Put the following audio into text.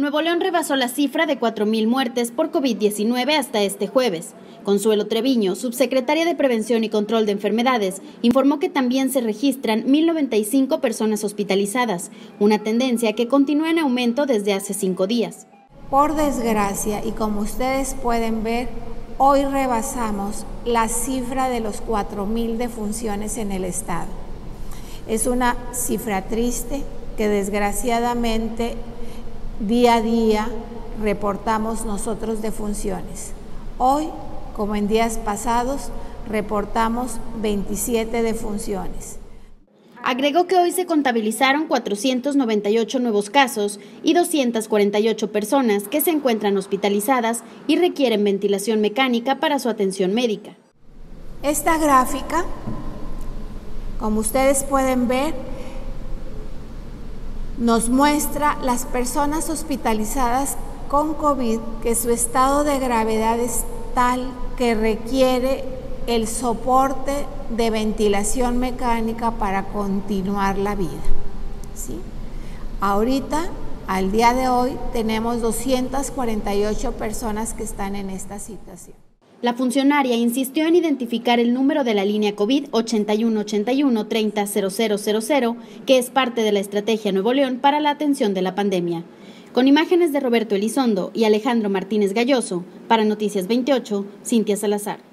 Nuevo León rebasó la cifra de 4.000 muertes por COVID-19 hasta este jueves. Consuelo Treviño, subsecretaria de Prevención y Control de Enfermedades, informó que también se registran 1.095 personas hospitalizadas, una tendencia que continúa en aumento desde hace cinco días. Por desgracia, y como ustedes pueden ver, hoy rebasamos la cifra de los 4.000 defunciones en el Estado. Es una cifra triste que desgraciadamente día a día reportamos nosotros de funciones. Hoy, como en días pasados, reportamos 27 defunciones. Agregó que hoy se contabilizaron 498 nuevos casos y 248 personas que se encuentran hospitalizadas y requieren ventilación mecánica para su atención médica. Esta gráfica, como ustedes pueden ver, nos muestra las personas hospitalizadas con COVID que su estado de gravedad es tal que requiere el soporte de ventilación mecánica para continuar la vida. ¿sí? Ahorita, al día de hoy, tenemos 248 personas que están en esta situación. La funcionaria insistió en identificar el número de la línea COVID 8181 300000, que es parte de la estrategia Nuevo León para la atención de la pandemia. Con imágenes de Roberto Elizondo y Alejandro Martínez Galloso, para Noticias 28, Cintia Salazar.